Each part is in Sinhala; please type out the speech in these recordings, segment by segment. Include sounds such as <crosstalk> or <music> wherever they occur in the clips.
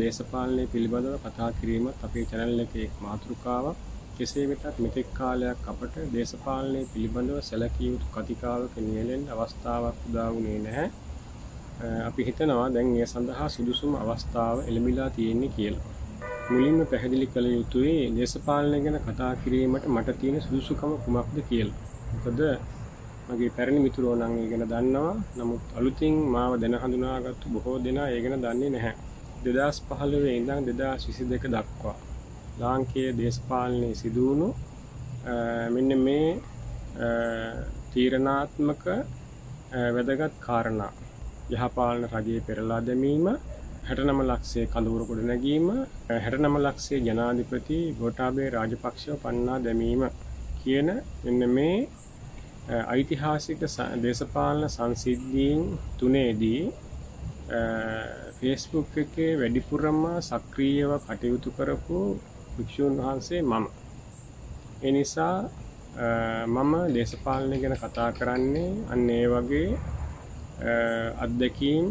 දේශපාලනය පිළිබඳව කතා කිරීමත් අපේ channel එකේ මාතෘකාවක්. කෙසේ වෙතත් මෙතෙක් කාලයක් අපට දේශපාලනය පිළිබඳව සැලකිය යුතු කතිකාවක නියැලෙන්න අවස්ථාවක් උදා වුණේ නැහැ. අපි හිතනවා දැන් ඒ සඳහා සුදුසුම අවස්ථාව එළඹිලා තියෙන්නේ කියලා. මුලින්ම පැහැදිලි කළ යුතුයි දේශපාලනය ගැන කතා කිරීමට මට තියෙන සුදුසුකම කුමක්ද කියලා. මොකද මගේ පැරණි මිතුරෝ නම් ඒ ගැන දන්නවා. නමුත් අලුතින් මාව දැන හඳුනාගත්තු බොහෝ දෙනා ඒ ගැන දන්නේ නැහැ. 2015 ඉඳන් 2022 දක්වා. ලාංකේය දේශපාලනයේ සිදු වුණු මෙන්න මේ තීරණාත්මක වැදගත් කාරණා. යහපාලන රජයේ පෙරලා දැමීම 69 ලක්ෂයේ කඳවුර ගොඩ නැගීම 69 ලක්ෂයේ ජනාධිපති ගෝඨාභය රාජපක්ෂව පන්නා දැමීම කියන මෙන්න මේ ඓතිහාසික දේශපාලන සංසිද්ධීන් තුනේදී ෆේස්බුක් එකේ වැඩිපුරම සක්‍රියව කටයුතු කරපු භික්ෂූන් වහන්සේ මම. ඒ නිසා මම දේශපාලනය ගැන කතා කරන්නේ අන්න ඒ වගේ අත්දැකීම්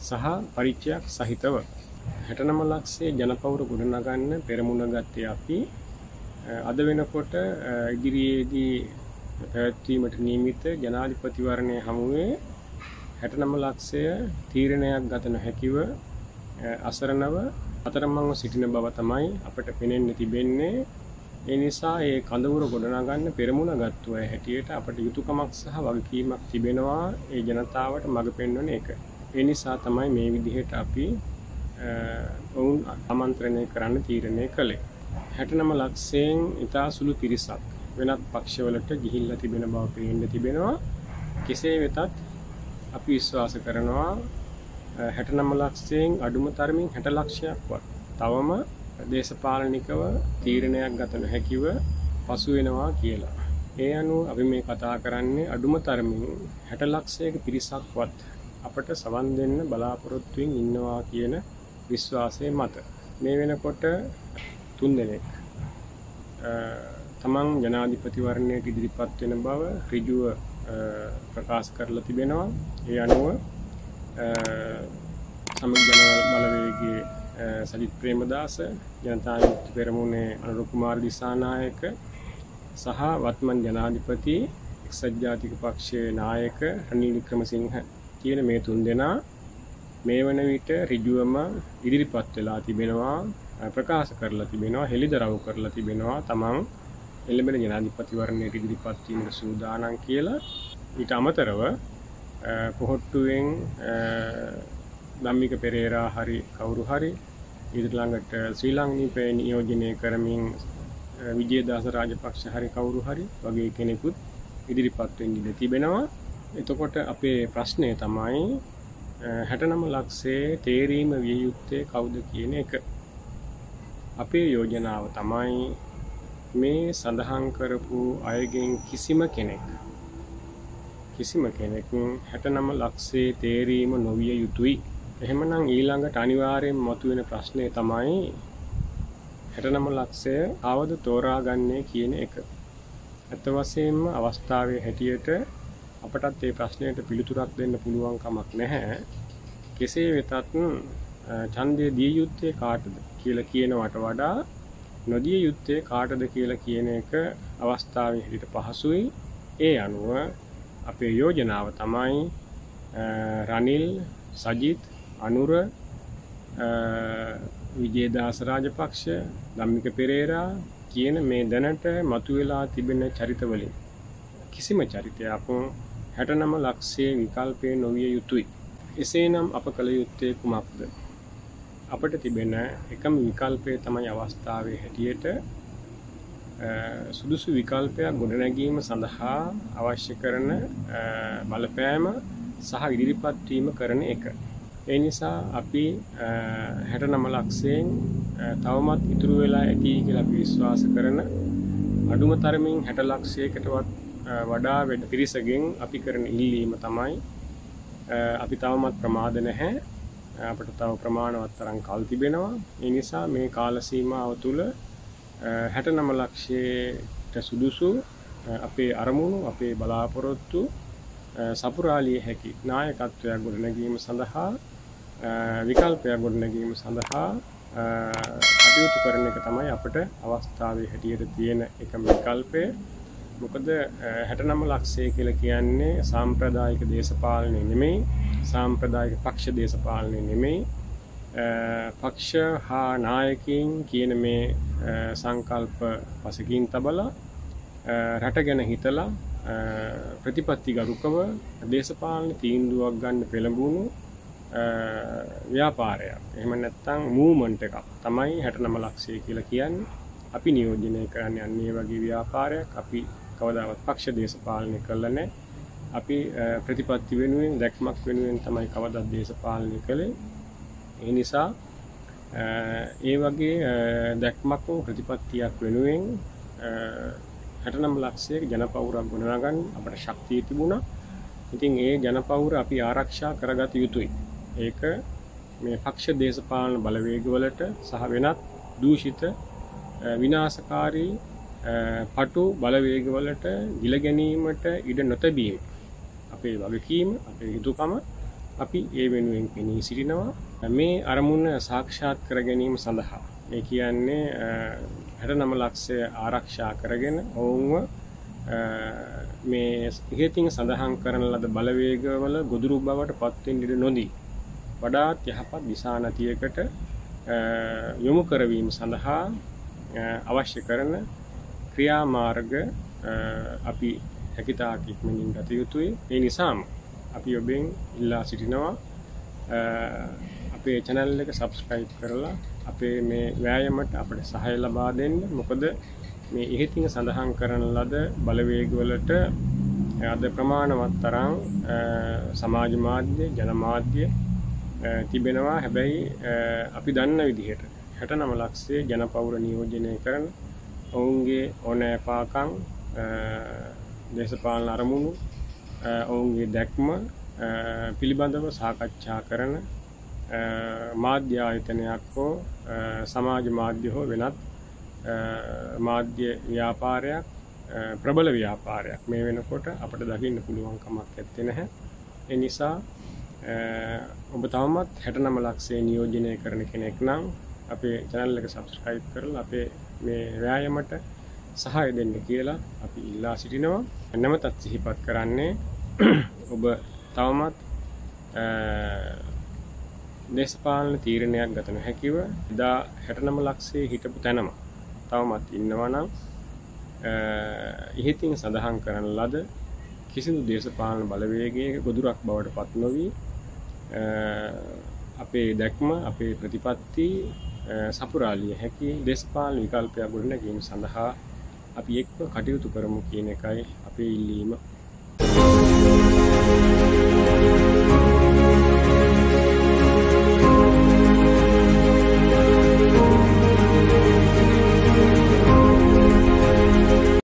සහ පරිච්ඡයක් සහිතව 69 ලක්ෂයේ ජනපෞර ගොඩනගන්න පෙරමුණ ගත්තේ අපි අද වෙනකොට ඉදිරියේදී පැවැත්වීමට නියමිත ජනාධිපතිවරණය හමුවේ 69 ලක්ෂය තීරණයක් ගත නොහැකිව අසරණව අතරමංව සිටින බව තමයි අපට පෙනෙන්න තිබෙන්නේ ඒ නිසා ඒ කඳවුර ගොඩනගන්න පෙරමුණ ගත්තු අය හැටියට අපට යුතුයකමක් සහ වගකීමක් තිබෙනවා ඒ ජනතාවට මඟ පෙන්වන එක. ඒ නිසා තමයි මේ විදිහට අපි ඔවුන් ආමන්ත්‍රණය කරන්න තීරණය කළේ. 69 ලක්ෂයෙන් ඉතා සුළු පිරිසක් වෙනත් පක්ෂවලට ගිහිල්ලා තිබෙන බව පේන්න තිබෙනවා. කෙසේ වෙතත් අපි විශ්වාස කරනවා 69 ලක්ෂයෙන් අඩුම තරමින් 60 ලක්ෂයක්වත් තවම දේශපාලනිකව තීරණයක් ගත නොහැකිව පසු වෙනවා කියලා. ඒ අනුව අපි මේ කතා කරන්නේ අඩුම තරමින් 60 ලක්ෂයක පිරිසක්වත් අපට සවන් දෙන්න බලාපොරොත්තුවෙන් ඉන්නවා කියන විශ්වාසය මත. මේ වෙනකොට තුන් දෙනෙක් තමන් ජනාධිපතිවරණයට ඉදිරිපත් වෙන බව ඍජුව ප්‍රකාශ කරලා තිබෙනවා. ඒ අනුව සමග ජන බලවේගයේ සජිත් ප්‍රේමදාස ජනතා විමුක්ති පෙරමුණේ අනුර කුමාර දිසානායක සහ වත්මන් ජනාධිපති එක්සත් ජාතික පක්ෂයේ නායක රනිල් වික්‍රමසිංහ කියන මේ තුන් දෙනා මේ වන විට ඍජුවම ඉදිරිපත් වෙලා තිබෙනවා ප්‍රකාශ කරලා තිබෙනවා හෙළිදරව් කරලා තිබෙනවා තමන් එළඹෙන ජනාධිපතිවරණයට ඉදිරිපත් වීමට සූදානම් කියලා ඊට අමතරව පොහොට්ටුවෙන් ධම්මික පෙරේරා හරි කවුරු හරි ඊට ළඟට ශ්‍රී ලංකීපේ නියෝජනය කරමින් විජේදාස රාජපක්ෂ හරි කවුරු හරි වගේ කෙනෙකුත් ඉදිරිපත් වෙන්න ඉඩ තිබෙනවා. එතකොට අපේ ප්‍රශ්නය තමයි 69 ලක්ෂයේ තේරීම විය යුත්තේ කවුද කියන එක. අපේ යෝජනාව තමයි මේ සඳහන් කරපු අයගෙන් කිසිම කෙනෙක් කිසිම කෙනෙක් 69 ලක්ෂයේ තේරීම නොවිය යුතුයි. එහෙමනම් ඊළඟට අනිවාර්යෙන් මතුවෙන ප්‍රශ්නය තමයි 69 ලක්ෂය ආවද තෝරාගන්නේ කියන එක. ඇත්ත වශයෙන්ම අවස්ථාවේ හැටියට අපටත් මේ ප්‍රශ්නයට පිළිතුරක් දෙන්න පුළුවන් කමක් නැහැ. කෙසේ වෙතත් ඡන්දය දිය යුත්තේ කාටද කියලා කියනවට වඩා නොදිය යුත්තේ කාටද කියලා කියන එක අවස්ථාවේ හැටියට පහසුයි. ඒ අනුව අපේ යෝජනාව තමයි රනිල් සජිත් අනුර විජේදාස රාජපක්ෂ ධම්මික පෙරේරා කියන මේ දැනට මතුවෙලා තිබෙන චරිතවලින් කිසිම චරිතයක් 69 ලක්ෂයේ විකල්පේ නොවිය යුතුයි. එසේනම් අප කළ යුත්තේ කුමක්ද? අපට තිබෙන එකම විකල්පය තමයි අවස්ථාවේ හැටියට සුදුසු විකල්පයක් ගොඩනැගීම සඳහා අවශ්‍ය කරන බලපෑම සහ ඉදිරිපත් වීම කරන එක. ඒ නිසා අපි 69 ලක්ෂයෙන් තවමත් ඉතුරු වෙලා ඇති කියලා අපි විශ්වාස කරන අඩුම තරමින් 60 ලක්ෂයකටවත් වඩා වැඩි පිරිසකින් අපි කරන ඉල්ලීම තමයි අපි තවමත් ප්‍රමාද නැහැ අපට තව ප්‍රමාණවත් තරම් කල් තිබෙනවා. ඒ නිසා මේ කාල සීමාව තුළ හැට නම ලක්ෂයට සුදුසු අපේ අරමුණු අපේ බලාපොරොත්තු සපුරාලිය හැකි නායකත්වයක් ගොඩනැගීම සඳහා විකල්පයක් ගොඩනැගීම සඳහා කටයුතු කරන එක තමයි අපට අවස්ථාවේ හැටියට තියෙන එකම විකල්පය. මොකද හැට නම ලක්ෂය කියල කියන්නේ සාම්ප්‍රදායික දේශපාලනය නෙමෙයි. සාම්ප්‍රදායික පක්ෂ දේශපාලනය නෙමෙයි. පක්ෂ හා නායකින් කියන මේ සංකල්ප පසකින් තබලා රට ගැන හිතලා ප්‍රතිපත්ති ගරුකව දේශපාලන තීන්දුවක් ගන්න පෙළඹුණු ව්‍යාපාරයක්. එහෙම නැත්තං මූමන්ට එකක් තමයි හැට නම ලක්ෂය කියලා කියන්න. අපි නියෝජනය කරන්න අන්නේ වගේ ව්‍යාපාරයක්. අපි කවදාවත් පක්ෂ දේශපාලනය කරලනෑ අපි ප්‍රතිපත්ති වෙනුවෙන් දැක්මක් වෙනුවෙන් තමයි කවදත් දේශපාලනය කළේ. ඒ නිසා ඒ වගේ දැක්මක් ප්‍රතිපත්තියක් වෙනුවෙන් හැටනම් ලක්ෂයක ජනපවුරක් ගොඩනගන්න අපට ශක්තිය තිබුණා. ඉතින් ඒ ජනපවුර අපි ආරක්ෂා කරගත යුතුයි. ඒක මේ පක්ෂ දේශපාලන බලවේගවලට සහ වෙනත් දූෂිත විනාශකාරී පටු බලවේගවලට ගිල ගැනීමට ඉඩ නොතැබීම. අපේ වගකීම අපේ යුතුකම අපි ඒ වෙනුවෙන් පෙනී සිටිනවා. මේ අරමුණ සාක්ෂාත් කර ගැනීම සඳහා. ඒ කියන්නේ හැට නම ලක්ෂය ආරක්ෂා කරගෙන ඔවුන්ව මේ ඉහතින් සඳහන් කරන ලද බලවේගවල ගොදුරු බවට පත්වෙන් ඉඩ නොදී. වඩාත් යහපත් දිසානතියකට යොමු කරවීම සඳහා අවශ්‍ය කරන ක්‍රියාමාර්ග අපි හැකිතාක් ඉක්මනින් ගත යුතුයි. ඒ නිසාම අපි ඔබෙන් ඉල්ලා සිටිනවා අපේ චැනල් එක සබස්ක්‍රයිබ් කරලා අපේ මේ වෑයමට අපට සහය ලබා දෙන්න. මොකද මේ ඉහිතින් සඳහන් කරන ලද බලවේගවලට අද ප්‍රමාණවත් තරම් සමාජ මාධ්‍ය ජනමාධ්‍ය තිබෙනවා. හැබැයි අපි දන්න විදිහට හැට නම ලක්ෂේ ජනපවුර නියෝජනය කරන ඔවුන්ගේ ඕනෑපාකං දේශපාලන අරමුණු ඔවුන්ගේ දැක්ම පිළිබඳව සාකච්ඡා කරන මාධ්‍ය ආයතනයක් හෝ සමාජ මාධ්‍ය හෝ වෙනත් මාධ්‍ය ව්‍යාපාරයක් ප්‍රබල ව්‍යාපාරයක්. මේ වෙනකොට අපට දකින්න පුළුවන්කමක් ඇත්තෙ නැහැ. එනිසා ඔබ තවමත් හැට නම ලක්ෂේ නියෝජනය කරන කෙනෙක් නම් අපේ චැනල් එක සබස්ක්‍රයිබ් කරල අපේ මේ ව්‍යයාමට සහය දෙන්න කියලා අපි ඉල්ලා සිටිනවා. නැමතත් සිහිපත් කරන්නේ <clears throat> ඔබ තවමත් දේශපාලන තීරණයක් ගතන හැකිව එදා හැටනම ලක්ෂේ හිටපු තැනම තවමත් ඉන්නවනම් ඉහිතින් සඳහන් කරන ලද කිසිදු දේශපාලන බලවේගේ ගොදුරක් බවට පත් නොවී අපේ දැක්ම අපේ ප්‍රතිපත්ති සපුරාලිය හැකි දේශපාල විකල්පයක් ගොඩනැගීම සඳහා අපි එක්ව කටයුතු කරමු කියන එකයි අපේ ඉල්ලීම Thank you.